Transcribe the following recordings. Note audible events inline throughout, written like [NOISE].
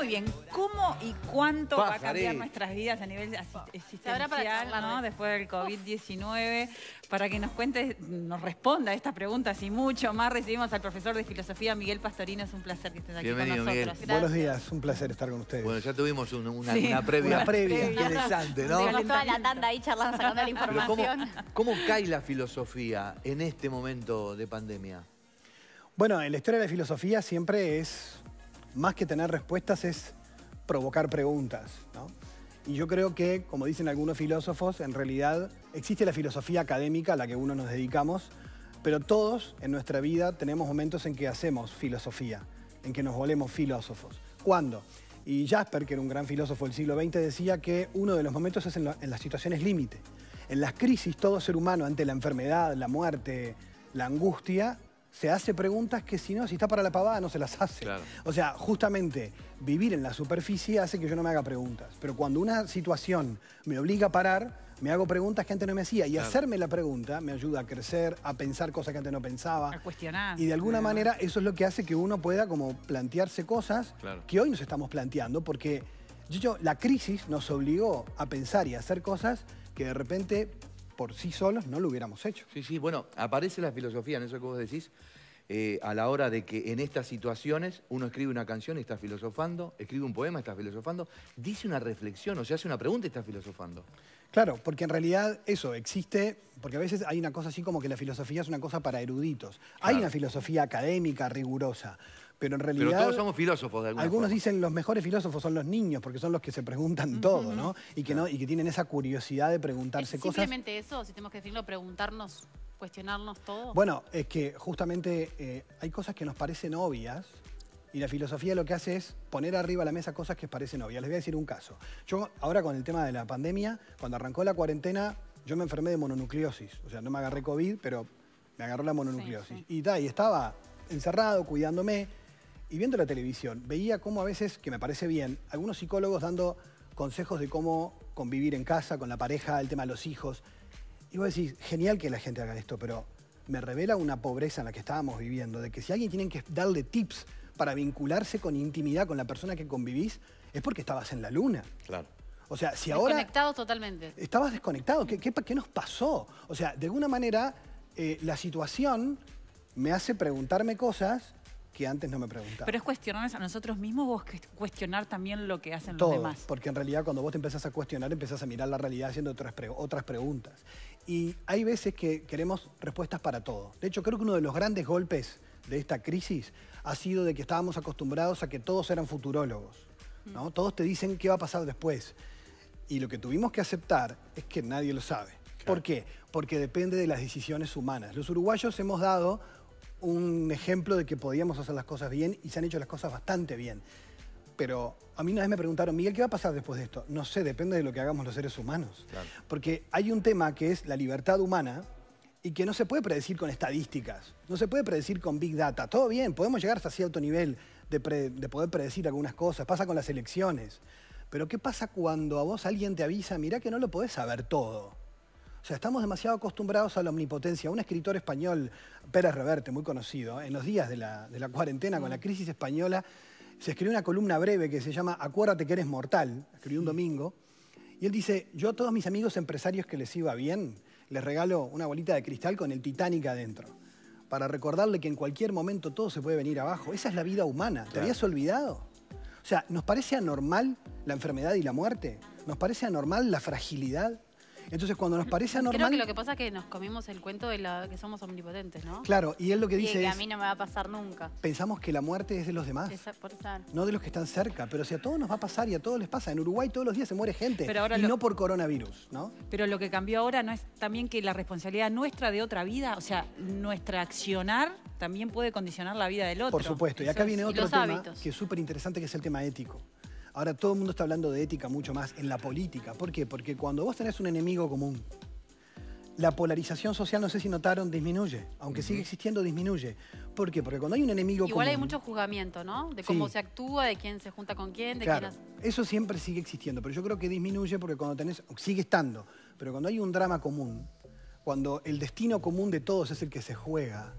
Muy bien, ¿cómo y cuánto va a cambiar nuestras vidas a nivel existencial ¿no? de- después del COVID-19? Para que nos cuente, nos responda a estas preguntas y mucho más, recibimos al profesor de filosofía Miguel Pastorino. Es un placer que estés aquí Bienvenido, con Miguel. nosotros. Buenos días, un placer estar con ustedes. Bueno, ya tuvimos un- una, Sí. una previa Una previa. interesante, ¿no? Tenemos toda la tanda ahí charlando, sacando la Pero ¿cómo, información. ¿Cómo cae la filosofía en este momento de pandemia? Bueno, en la historia de la filosofía siempre es, más que tener respuestas, es provocar preguntas. ¿no? Y yo creo que, como dicen algunos filósofos, en realidad existe la filosofía académica a la que uno nos dedicamos, pero todos en nuestra vida tenemos momentos en que hacemos filosofía, en que nos volvemos filósofos. ¿Cuándo? Y Jasper, que era un gran filósofo del siglo XX, decía que uno de los momentos es en, en las situaciones límite. En las crisis, todo ser humano, ante la enfermedad, la muerte, la angustia, se hace preguntas que si no, si está para la pavada, no se las hace. Claro. O sea, justamente vivir en la superficie hace que yo no me haga preguntas. Pero cuando una situación me obliga a parar, me hago preguntas que antes no me hacía. Y Claro. hacerme la pregunta me ayuda a crecer, a pensar cosas que antes no pensaba. A cuestionar. Y de alguna manera eso es lo que hace que uno pueda como plantearse cosas Claro. que hoy nos estamos planteando, porque yo, yo, la crisis nos obligó a pensar y a hacer cosas que de repente por sí solos no lo hubiéramos hecho. Sí, sí, bueno, aparece la filosofía en eso que vos decís, eh, a la hora de que en estas situaciones uno escribe una canción y está filosofando, escribe un poema y está filosofando, dice una reflexión o se hace una pregunta y está filosofando. Claro, porque en realidad eso existe, porque a veces hay una cosa así como que la filosofía es una cosa para eruditos. Hay una filosofía académica, rigurosa, pero en realidad... Pero todos somos filósofos de alguna Algunos forma. dicen los mejores filósofos son los niños, porque son los que se preguntan todo, ¿no? Y que, no, y que tienen esa curiosidad de preguntarse ¿Es cosas. simplemente eso, si tenemos que definirlo, preguntarnos, cuestionarnos todo. Bueno, es que justamente eh, hay cosas que nos parecen obvias y la filosofía lo que hace es poner arriba de la mesa cosas que parecen obvias. Les voy a decir un caso. Yo ahora con el tema de la pandemia, cuando arrancó la cuarentena, yo me enfermé de mononucleosis. O sea, no me agarré COVID, pero me agarró la mononucleosis. Sí, Y, ta, y estaba encerrado, cuidándome y viendo la televisión. Veía cómo a veces, que me parece bien, algunos psicólogos dando consejos de cómo convivir en casa, con la pareja, el tema de los hijos. Y vos decís, genial que la gente haga esto, pero me revela una pobreza en la que estábamos viviendo, de que si alguien tiene que darle tips para vincularse con intimidad con la persona que convivís, es porque estabas en la luna. Claro. O sea, si ahora Desconectados totalmente. estabas desconectado, ¿qué, qué, qué nos pasó? O sea, de alguna manera, eh, la situación me hace preguntarme cosas que antes no me preguntaba. Pero es cuestionarnos a nosotros mismos o es cuestionar también lo que hacen Todo, los demás. porque en realidad cuando vos te empezás a cuestionar, empezás a mirar la realidad haciendo otras, pre- otras preguntas. Y hay veces que queremos respuestas para todo. De hecho, creo que uno de los grandes golpes de esta crisis ha sido de que estábamos acostumbrados a que todos eran futurólogos. ¿no? Todos te dicen qué va a pasar después. Y lo que tuvimos que aceptar es que nadie lo sabe. ¿Por qué? Porque depende de las decisiones humanas. Los uruguayos hemos dado un ejemplo de que podíamos hacer las cosas bien y se han hecho las cosas bastante bien. Pero a mí una vez me preguntaron, Miguel, ¿qué va a pasar después de esto? No sé, depende de lo que hagamos los seres humanos. Claro. Porque hay un tema que es la libertad humana y que no se puede predecir con estadísticas, no se puede predecir con Big Data. Todo bien, podemos llegar hasta cierto nivel de, pre- de poder predecir algunas cosas, pasa con las elecciones. Pero ¿qué pasa cuando a vos alguien te avisa, mirá que no lo podés saber todo? O sea, estamos demasiado acostumbrados a la omnipotencia. Un escritor español, Pérez Reverte, muy conocido, en los días de la, de la cuarentena con la crisis española, se escribió una columna breve que se llama Acuérdate que eres mortal, escribió un domingo, y él dice, yo a todos mis amigos empresarios que les iba bien, les regalo una bolita de cristal con el Titanic adentro, para recordarle que en cualquier momento todo se puede venir abajo. Esa es la vida humana. ¿Te Claro. habías olvidado? O sea, ¿nos parece anormal la enfermedad y la muerte? ¿Nos parece anormal la fragilidad? Entonces, cuando nos parece anormal... Creo que lo que pasa es que nos comimos el cuento de la, que somos omnipotentes, ¿no? Claro, y él lo que y dice que es, a mí no me va a pasar nunca. pensamos que la muerte es de los demás. Esa- por No de los que están cerca, pero si a todos nos va a pasar y a todos les pasa. En Uruguay todos los días se muere gente. Pero ahora y lo- no por coronavirus, ¿no? Pero lo que cambió ahora no es también que la responsabilidad nuestra de otra vida, o sea, nuestra accionar también puede condicionar la vida del otro. Por supuesto. Y acá viene y otro los tema hábitos. que es súper interesante, que es el tema ético. Ahora todo el mundo está hablando de ética mucho más en la política. ¿Por qué? Porque cuando vos tenés un enemigo común, la polarización social, no sé si notaron, disminuye. Aunque sigue existiendo, disminuye. ¿Por qué? Porque cuando hay un enemigo Igual hay común- mucho juzgamiento, ¿no? De cómo Sí. se actúa, de quién se junta con quién, de Claro, quién hace... eso siempre sigue existiendo, pero yo creo que disminuye porque cuando tenés, sigue estando, pero cuando hay un drama común, cuando el destino común de todos es el que se juega,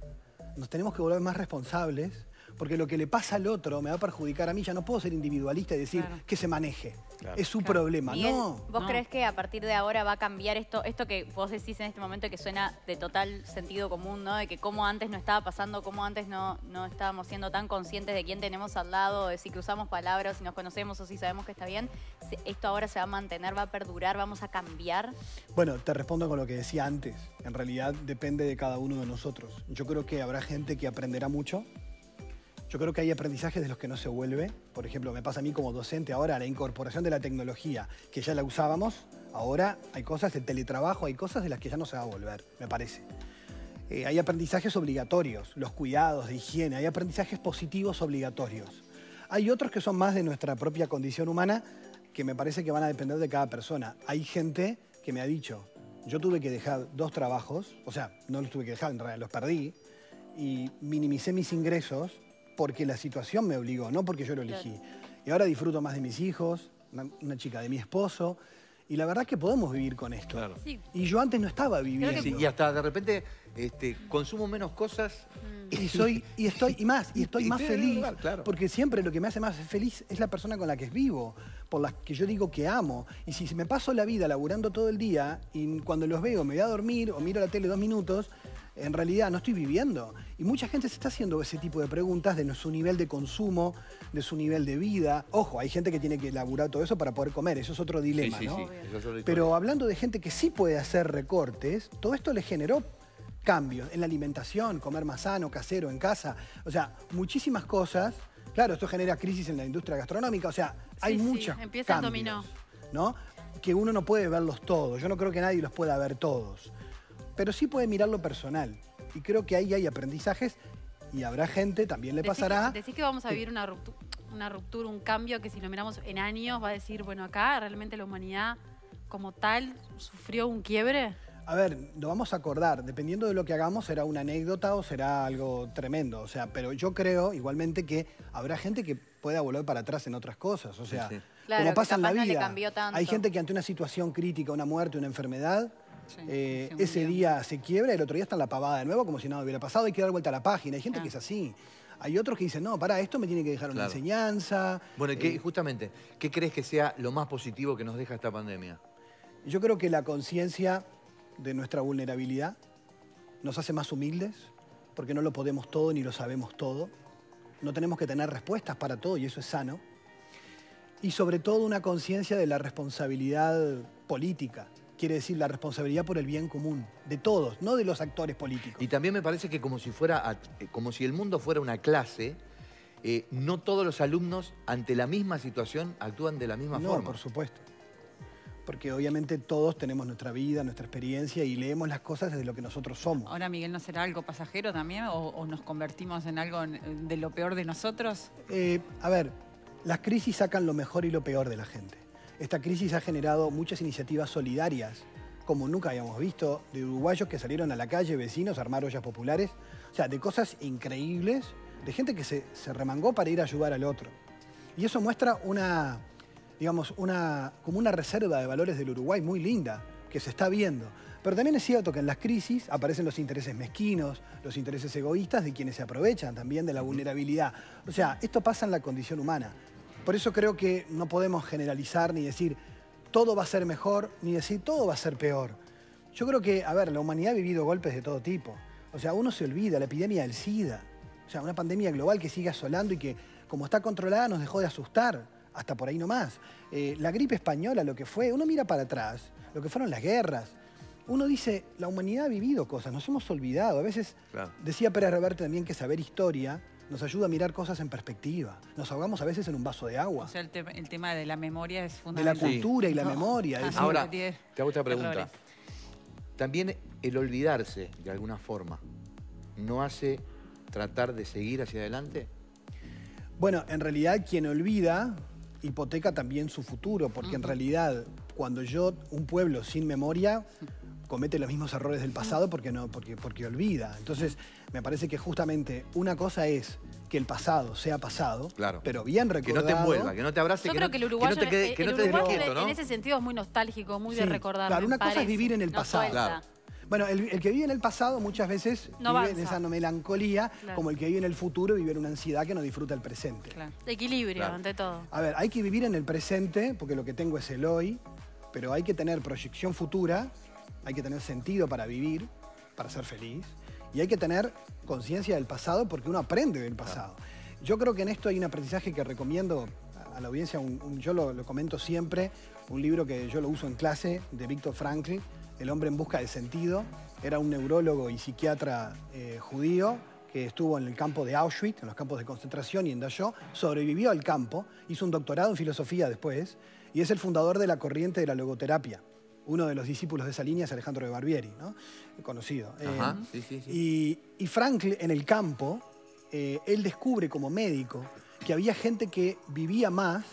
nos tenemos que volver más responsables Porque lo que le pasa al otro me va a perjudicar a mí. Ya no puedo ser individualista y decir Claro. que se maneje. Claro. Es su Claro. problema. Miguel, no. ¿vos no. crees que a partir de ahora va a cambiar esto, esto que vos decís en este momento que suena de total sentido común, ¿no? De que como antes no estaba pasando, como antes no, no estábamos siendo tan conscientes de quién tenemos al lado, de si cruzamos palabras, si nos conocemos o si sabemos que está bien. Esto ahora se va a mantener, va a perdurar, vamos a cambiar. Bueno, te respondo con lo que decía antes. En realidad depende de cada uno de nosotros. Yo creo que habrá gente que aprenderá mucho. Yo creo que hay aprendizajes de los que no se vuelve. Por ejemplo, me pasa a mí como docente ahora la incorporación de la tecnología, que ya la usábamos. Ahora hay cosas de teletrabajo, hay cosas de las que ya no se va a volver, me parece. Eh, hay aprendizajes obligatorios, los cuidados de higiene, hay aprendizajes positivos obligatorios. Hay otros que son más de nuestra propia condición humana que me parece que van a depender de cada persona. Hay gente que me ha dicho, yo tuve que dejar dos trabajos, o sea, no los tuve que dejar, en realidad los perdí, y minimicé mis ingresos porque la situación me obligó, no porque yo lo elegí. Y ahora disfruto más de mis hijos, una, una chica de mi esposo, y la verdad que podemos vivir con esto. Claro. Sí. Y yo antes no estaba viviendo. Sí, y hasta de repente este, consumo menos cosas. Y soy, y estoy, y más, y estoy Y más feliz. lugar, claro. Porque siempre lo que me hace más feliz es la persona con la que vivo, por la que yo digo que amo. Y si me paso la vida laburando todo el día y cuando los veo me voy a dormir o miro la tele dos minutos, en realidad no estoy viviendo. Y mucha gente se está haciendo ese tipo de preguntas de su nivel de consumo, de su nivel de vida. Ojo, hay gente que tiene que laburar todo eso para poder comer, eso es otro dilema, sí, sí, ¿no? sí. Es Pero hablando de gente que sí puede hacer recortes, todo esto le generó cambios en la alimentación, comer más sano, casero, en casa. O sea, muchísimas cosas. Claro, esto genera crisis en la industria gastronómica. O sea, hay Sí, sí, muchos empieza el cambios, dominó. ¿no? Que uno no puede verlos todos. Yo no creo que nadie los pueda ver todos. Pero sí puede mirar lo personal. Y creo que ahí hay aprendizajes y habrá gente, también le Decís pasará. que- Decís que vamos a vivir una ruptura, una ruptura, un cambio que si lo miramos en años va a decir, bueno, acá realmente la humanidad como tal sufrió un quiebre. A ver, lo vamos a acordar. Dependiendo de lo que hagamos, será una anécdota o será algo tremendo. O sea, pero yo creo igualmente que habrá gente que pueda volver para atrás en otras cosas. O sea, Sí, sí. Claro, como pasa en la no le vida. cambió tanto. Hay gente que ante una situación crítica, una muerte, una enfermedad, Sí, eh, se ese día se quiebra y el otro día está en la pavada de nuevo, como si nada hubiera pasado. Hay que dar vuelta a la página. Hay gente Claro. que es así. Hay otros que dicen, no, pará, esto me tiene que dejar una Claro. enseñanza. Bueno, ¿y qué- Eh, justamente, ¿qué crees que sea lo más positivo que nos deja esta pandemia? Yo creo que la conciencia de nuestra vulnerabilidad nos hace más humildes, porque no lo podemos todo ni lo sabemos todo. No tenemos que tener respuestas para todo y eso es sano. Y sobre todo una conciencia de la responsabilidad política. Quiere decir la responsabilidad por el bien común, de todos, no de los actores políticos. Y también me parece que como si, fuera a- eh, como si el mundo fuera una clase, eh, no todos los alumnos ante la misma situación actúan de la misma no, forma. por supuesto. Porque obviamente todos tenemos nuestra vida, nuestra experiencia y leemos las cosas desde lo que nosotros somos. Ahora, Miguel, ¿no será algo pasajero también? ¿O, o nos convertimos en algo de lo peor de nosotros? Eh, a ver, las crisis sacan lo mejor y lo peor de la gente. Esta crisis ha generado muchas iniciativas solidarias, como nunca habíamos visto, de uruguayos que salieron a la calle, vecinos, a armar ollas populares. O sea, de cosas increíbles, de gente que se, se remangó para ir a ayudar al otro. Y eso muestra una, digamos, una, como una reserva de valores del Uruguay muy linda, que se está viendo. Pero también es cierto que en las crisis aparecen los intereses mezquinos, los intereses egoístas de quienes se aprovechan también de la vulnerabilidad. O sea, esto pasa en la condición humana. Por eso creo que no podemos generalizar ni decir todo va a ser mejor, ni decir todo va a ser peor. Yo creo que, a ver, la humanidad ha vivido golpes de todo tipo. O sea, uno se olvida, la epidemia del SIDA, o sea, una pandemia global que sigue asolando y que, como está controlada, nos dejó de asustar, hasta por ahí nomás. Eh, la gripe española, lo que fue, uno mira para atrás, lo que fueron las guerras. Uno dice, la humanidad ha vivido cosas, nos hemos olvidado. A veces, Claro. decía Pérez Reverte también que saber historia nos ayuda a mirar cosas en perspectiva. Nos ahogamos a veces en un vaso de agua. O sea, el, te- el tema de la memoria es de la fundamental. cultura y la No. memoria. es Ah, Ahora, te hago esta pregunta. errores. También el olvidarse, de alguna forma, ¿no hace tratar de seguir hacia adelante? Bueno, en realidad quien olvida hipoteca también su futuro, porque en realidad cuando yo, un pueblo sin memoria, comete los mismos errores del pasado porque, no, porque, porque olvida. Entonces, me parece que justamente una cosa es que el pasado sea pasado, Claro. pero bien Que recordado. no te envuelva, que no te abrace, Yo que creo no, que el que uruguayo, no te, quede- eh, que el no te uruguayo quieto, ¿no? en ese sentido es muy nostálgico, muy de recordar. claro, una cosa es vivir en el pasado. Claro. Bueno, el, el que vive en el pasado muchas veces No vive en esa melancolía, Claro. como el que vive en el futuro vive en una ansiedad que no disfruta el presente. Claro. Equilibrio, Claro. ante todo. A ver, hay que vivir en el presente, porque lo que tengo es el hoy, pero hay que tener proyección futura, hay que tener sentido para vivir, para ser feliz, y hay que tener conciencia del pasado porque uno aprende del pasado. Yo creo que en esto hay un aprendizaje que recomiendo a- a la audiencia, un- un- yo lo, lo comento siempre, un libro que yo lo uso en clase de Víctor Frankl, El hombre en busca de sentido. Era un neurólogo y psiquiatra eh, judío que estuvo en el campo de Auschwitz, en los campos de concentración y en Dachau, sobrevivió al campo, hizo un doctorado en filosofía después y es el fundador de la corriente de la logoterapia. Uno de los discípulos de esa línea es Alejandro de Barbieri, ¿no? conocido. Eh, Ajá, sí, sí, sí. y, y Frankl en el campo, eh, él descubre como médico que había gente que vivía más,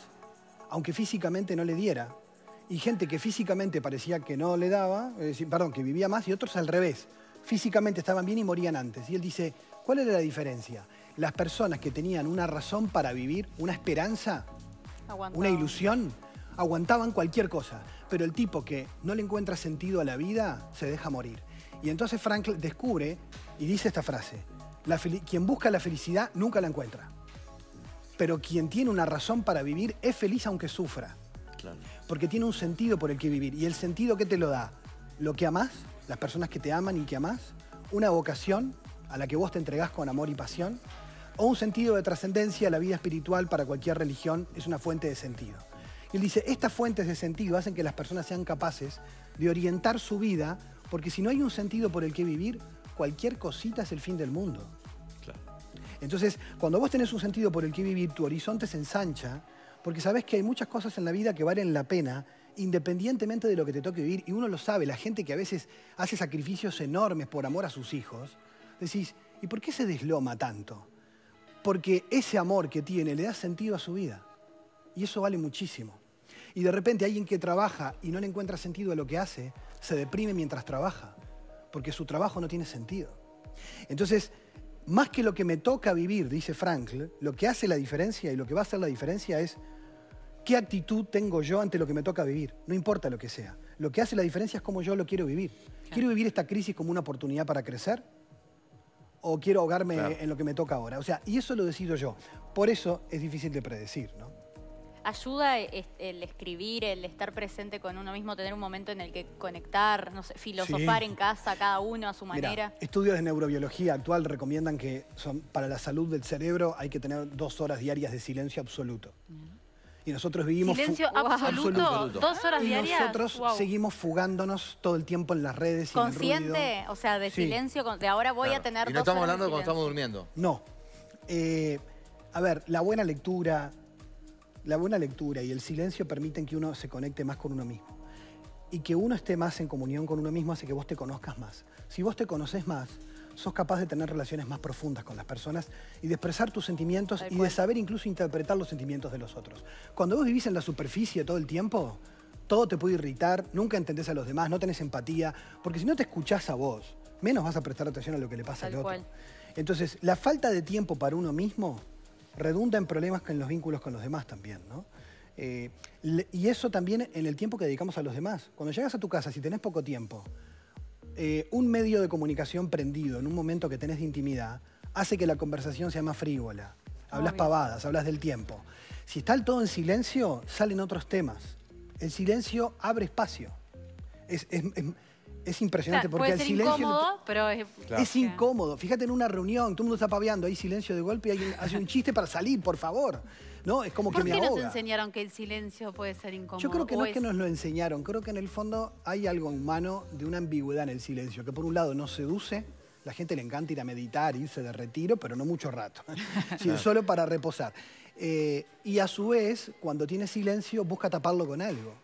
aunque físicamente no le diera, y gente que físicamente parecía que no le daba, perdón, que vivía más, y otros al revés. Físicamente estaban bien y morían antes. Y él dice, ¿cuál era la diferencia? Las personas que tenían una razón para vivir, una esperanza, Aguantado. una ilusión, aguantaban cualquier cosa. Pero el tipo que no le encuentra sentido a la vida, se deja morir. Y entonces Frankl descubre y dice esta frase, "La fel- quien busca la felicidad nunca la encuentra. Pero quien tiene una razón para vivir es feliz aunque sufra. Claro. Porque tiene un sentido por el que vivir. ¿Y el sentido qué te lo da? Lo que amás, las personas que te aman y que amás, una vocación a la que vos te entregás con amor y pasión, o un sentido de trascendencia, la vida espiritual para cualquier religión es una fuente de sentido. Y él dice, estas fuentes de sentido hacen que las personas sean capaces de orientar su vida, porque si no hay un sentido por el que vivir, cualquier cosita es el fin del mundo. Claro. Entonces, cuando vos tenés un sentido por el que vivir, tu horizonte se ensancha, porque sabés que hay muchas cosas en la vida que valen la pena, independientemente de lo que te toque vivir, y uno lo sabe, la gente que a veces hace sacrificios enormes por amor a sus hijos, decís, ¿y por qué se desloma tanto? Porque ese amor que tiene le da sentido a su vida, y eso vale muchísimo. Y de repente alguien que trabaja y no le encuentra sentido a lo que hace, se deprime mientras trabaja, porque su trabajo no tiene sentido. Entonces, más que lo que me toca vivir, dice Frankl, lo que hace la diferencia y lo que va a hacer la diferencia es qué actitud tengo yo ante lo que me toca vivir, no importa lo que sea. Lo que hace la diferencia es cómo yo lo quiero vivir. ¿Quiero vivir esta crisis como una oportunidad para crecer? ¿O quiero ahogarme Claro. en lo que me toca ahora? O sea, y eso lo decido yo. Por eso es difícil de predecir, ¿no? Ayuda el escribir, el estar presente con uno mismo, tener un momento en el que conectar, no sé, filosofar Sí. en casa, cada uno a su manera. estudios de neurobiología actual recomiendan que son, para la salud del cerebro hay que tener dos horas diarias de silencio absoluto. Y nosotros vivimos... Silencio absoluto, Absoluto. dos horas y diarias. nosotros Wow. seguimos fugándonos todo el tiempo en las redes y en el ruido. Consciente, o sea, de Sí. silencio, de ahora voy a tener Y no dos estamos horas de hablando cuando estamos durmiendo. No. Eh, a ver, la buena lectura, la buena lectura y el silencio permiten que uno se conecte más con uno mismo. Y que uno esté más en comunión con uno mismo hace que vos te conozcas más. Si vos te conoces más, sos capaz de tener relaciones más profundas con las personas y de expresar tus sentimientos y de saber incluso interpretar los sentimientos de los otros. Cuando vos vivís en la superficie todo el tiempo, todo te puede irritar, nunca entendés a los demás, no tenés empatía, porque si no te escuchás a vos, menos vas a prestar atención a lo que le pasa Tal al otro. cual. Entonces, la falta de tiempo para uno mismo redunda en problemas en los vínculos con los demás también, ¿no? Eh, y eso también en el tiempo que dedicamos a los demás. Cuando llegas a tu casa, si tenés poco tiempo, eh, un medio de comunicación prendido en un momento que tenés de intimidad hace que la conversación sea más frívola. Hablas pavadas, hablas del tiempo. Si está el todo en silencio, salen otros temas. El silencio abre espacio. Es, es- es- es impresionante porque puede el ser silencio... no te- incómodo, pero es... Claro. es incómodo. Fíjate en una reunión, todo el mundo está paveando, hay silencio de golpe y alguien hace un chiste para salir, por favor. ¿No? Es como que ¿Por me qué nos ahoga. enseñaron que el silencio puede ser incómodo? Yo creo que ¿O no es que nos lo enseñaron, creo que en el fondo hay algo humano de una ambigüedad en el silencio, que por un lado nos seduce, la gente le encanta ir a meditar, irse de retiro, pero no mucho rato, [LAUGHS] Sí, solo para reposar. Eh, y a su vez, cuando tiene silencio, busca taparlo con algo.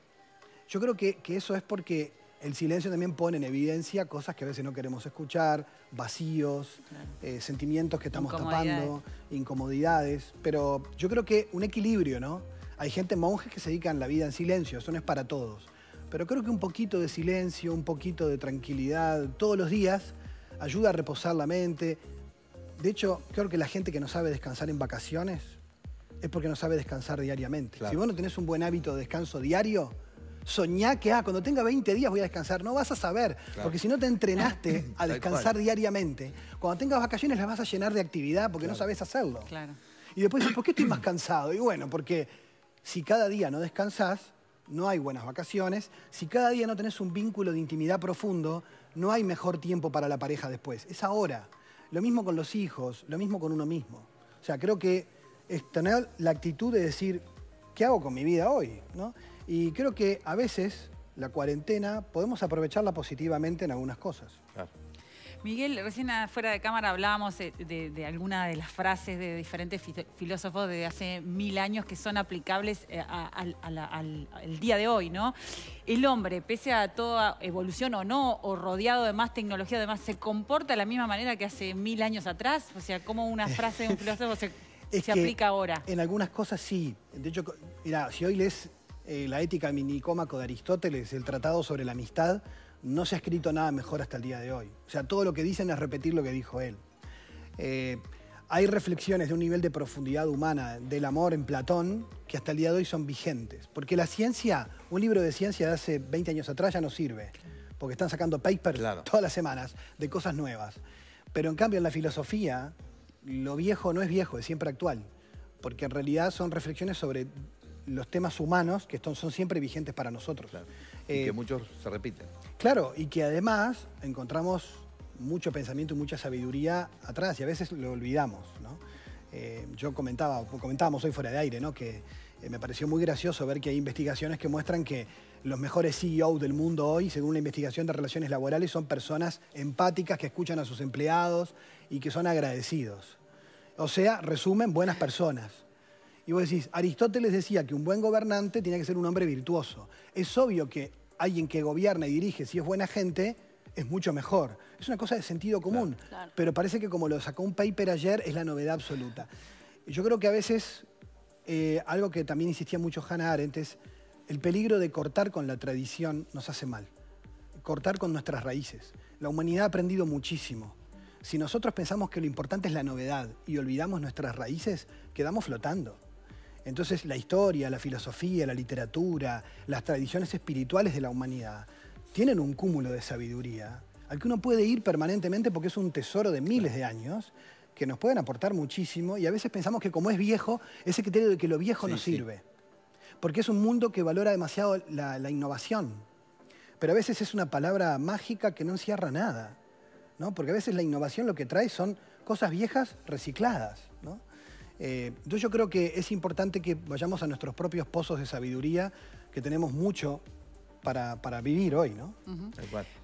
Yo creo que, que eso es porque el silencio también pone en evidencia cosas que a veces no queremos escuchar, vacíos, eh, sentimientos que estamos Incomodidades. tapando, incomodidades. Pero yo creo que un equilibrio, ¿no? Hay gente, monjes, que se dedican la vida en silencio, eso no es para todos. Pero creo que un poquito de silencio, un poquito de tranquilidad todos los días ayuda a reposar la mente. De hecho, creo que la gente que no sabe descansar en vacaciones es porque no sabe descansar diariamente. Claro. Si vos no tenés un buen hábito de descanso diario, Soñá que, ah, cuando tenga 20 días voy a descansar. No vas a saber, porque si no te entrenaste [LAUGHS] a descansar diariamente, cuando tengas vacaciones las vas a llenar de actividad porque no sabes hacerlo. Claro. Y después dices, ¿por qué estoy más cansado? Y bueno, porque si cada día no descansás, no hay buenas vacaciones. Si cada día no tenés un vínculo de intimidad profundo, no hay mejor tiempo para la pareja después. Es ahora. Lo mismo con los hijos, lo mismo con uno mismo. O sea, creo que es tener la actitud de decir, ¿qué hago con mi vida hoy? ¿no? Y creo que a veces la cuarentena podemos aprovecharla positivamente en algunas cosas. Claro. Miguel, recién fuera de cámara hablábamos de, de, de alguna de las frases de diferentes fi- filósofos de hace mil años que son aplicables eh, a- al, a la- al- al día de hoy, ¿no? El hombre, pese a toda evolución o no, o rodeado de más tecnología, además, ¿se comporta de la misma manera que hace mil años atrás? O sea, ¿cómo una frase de un [LAUGHS] filósofo se, se aplica ahora? En algunas cosas sí. De hecho, mira, si hoy lees eh, la ética minicómaco de Aristóteles, el tratado sobre la amistad, no se ha escrito nada mejor hasta el día de hoy. O sea, todo lo que dicen es repetir lo que dijo él. Eh, hay reflexiones de un nivel de profundidad humana del amor en Platón que hasta el día de hoy son vigentes. Porque la ciencia, un libro de ciencia de hace 20 años atrás ya no sirve. Porque están sacando papers Claro. todas las semanas de cosas nuevas. Pero en cambio en la filosofía, lo viejo no es viejo, es siempre actual. Porque en realidad son reflexiones sobre los temas humanos que son, son siempre vigentes para nosotros. Claro. Y Eh, que muchos se repiten. Claro, y que además encontramos mucho pensamiento y mucha sabiduría atrás y a veces lo olvidamos. ¿no? Eh, yo comentaba, comentábamos hoy fuera de aire, ¿no? que eh, me pareció muy gracioso ver que hay investigaciones que muestran que los mejores CEOs del mundo hoy, según la investigación de relaciones laborales, son personas empáticas que escuchan a sus empleados y que son agradecidos. O sea, resumen, buenas personas. Y vos decís, Aristóteles decía que un buen gobernante tiene que ser un hombre virtuoso. Es obvio que alguien que gobierna y dirige, si es buena gente, es mucho mejor. Es una cosa de sentido común. Claro. Pero parece que como lo sacó un paper ayer, es la novedad absoluta. Yo creo que a veces, eh, algo que también insistía mucho Hannah Arendt es, el peligro de cortar con la tradición nos hace mal. Cortar con nuestras raíces. La humanidad ha aprendido muchísimo. Si nosotros pensamos que lo importante es la novedad y olvidamos nuestras raíces, quedamos flotando. Entonces la historia, la filosofía, la literatura, las tradiciones espirituales de la humanidad tienen un cúmulo de sabiduría al que uno puede ir permanentemente porque es un tesoro de miles de años que nos pueden aportar muchísimo y a veces pensamos que como es viejo, ese criterio de que lo viejo Sí, no sí. sirve. Porque es un mundo que valora demasiado la, la innovación. Pero a veces es una palabra mágica que no encierra nada. ¿no? Porque a veces la innovación lo que trae son cosas viejas recicladas. Eh, entonces yo creo que es importante que vayamos a nuestros propios pozos de sabiduría, que tenemos mucho para, para vivir hoy. ¿no?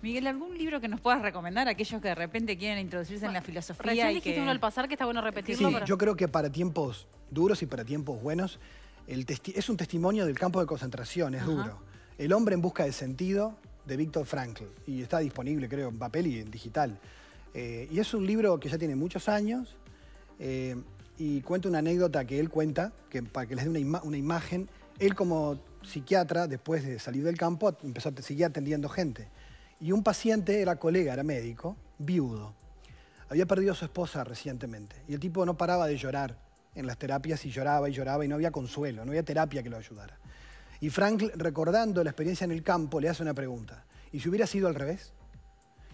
Miguel, ¿algún libro que nos puedas recomendar a aquellos que de repente quieren introducirse en la filosofía? Recién y dijiste que... uno al pasar que está bueno Sí, repetirlo. para- yo creo que para tiempos duros y para tiempos buenos, el es un testimonio del campo de concentración, es duro. El hombre en busca de sentido, de Víctor Frankl, y está disponible, creo, en papel y en digital. Eh, y es un libro que ya tiene muchos años, eh, y cuenta una anécdota que él cuenta, que, para que les dé una, ima- una imagen. Él como psiquiatra, después de salir del campo, empezó a seguir atendiendo gente. Y un paciente era colega, era médico, viudo. Había perdido a su esposa recientemente y el tipo no paraba de llorar en las terapias y lloraba y lloraba y no había consuelo, no había terapia que lo ayudara. Y Frank, recordando la experiencia en el campo, le hace una pregunta. ¿Y si hubiera sido al revés?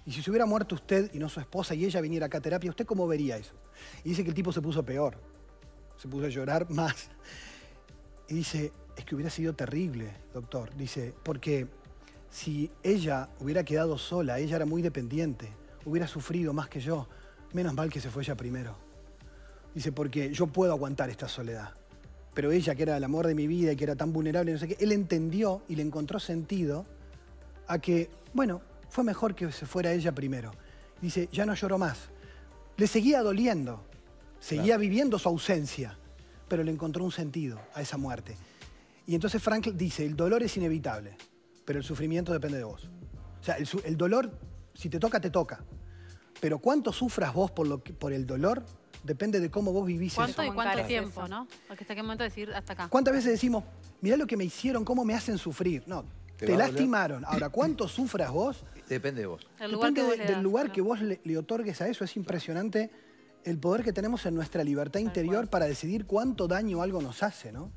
¿Y si se hubiera muerto usted y no su esposa y ella viniera acá a terapia, usted cómo vería eso? Y dice que el tipo se puso peor, se puso a llorar [LAUGHS] más. Y dice, es que hubiera sido terrible, doctor. Dice, porque si ella hubiera quedado sola, ella era muy dependiente, hubiera sufrido más que yo, menos mal que se fue ella primero. Dice, porque yo puedo aguantar esta soledad. Pero ella, que era el amor de mi vida y que era tan vulnerable, no sé qué, él entendió y le encontró sentido a que, bueno, fue mejor que se fuera ella primero. Dice, ya no lloró más. Le seguía doliendo, seguía viviendo su ausencia, pero le encontró un sentido a esa muerte. Y entonces Frank dice, el dolor es inevitable, pero el sufrimiento depende de vos. O sea, el, dolor, si te toca, te toca. Pero cuánto sufras vos por, lo que- por el dolor, depende de cómo vos vivís ¿Cuánto eso. y ¿Cómo cuánto tiempo, eso? no? Porque hasta qué momento decir hasta acá. ¿Cuántas veces decimos, mirá lo que me hicieron, cómo me hacen sufrir? No, ¿Te lastimaron. Ahora, ¿cuánto sufras vos? Depende de vos. El lugar Depende que vos de- le del lugar claro. que vos le, le otorgues a eso. Es impresionante el poder que tenemos en nuestra libertad interior para decidir cuánto daño algo nos hace, ¿no?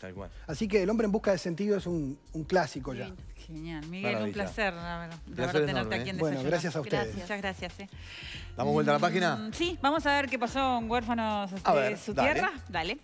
Tal cual. Así que El hombre en busca de sentido es un, un clásico ya. Genial. Miguel, un placer, la verdad, tenerte enorme, aquí en ¿eh? Bueno, gracias a ustedes. Gracias. Muchas gracias. eh. ¿Damos vuelta a la página? Mm, Sí, vamos a ver qué pasó en Huérfanos de ver, su dale. tierra. Dale.